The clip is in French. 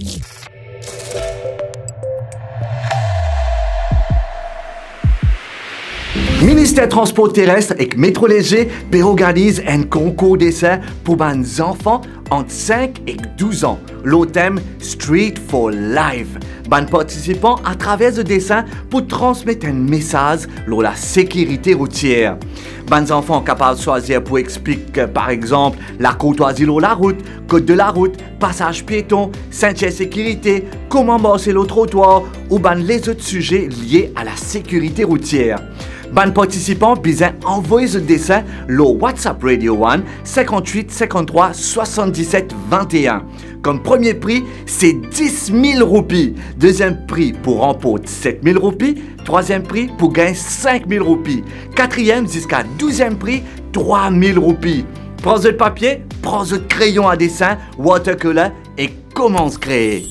you Ministère Transport Terrestre et Métro Léger organise un concours d'essai pour les enfants entre 5 et 12 ans. Le thème Street for Life. Les participants à travers le dessin pour transmettre un message sur la sécurité routière. Les enfants capables de choisir pour expliquer par exemple la courtoisie sur la route, code de la route, passage piéton, ceinture sécurité, comment bosser le trottoir ou les autres sujets liés à la sécurité routière. Ban participants besoin envoyer ce dessin le WhatsApp Radio 1 58 53 77 21. Comme premier prix, c'est 10 000 roupies. Deuxième prix pour remporter 7 000 roupies. Troisième prix pour gagner 5 000 roupies. Quatrième jusqu'à douzième prix, 3 000 roupies. Prends le papier, prends le crayon à dessin, watercolor et commence à créer.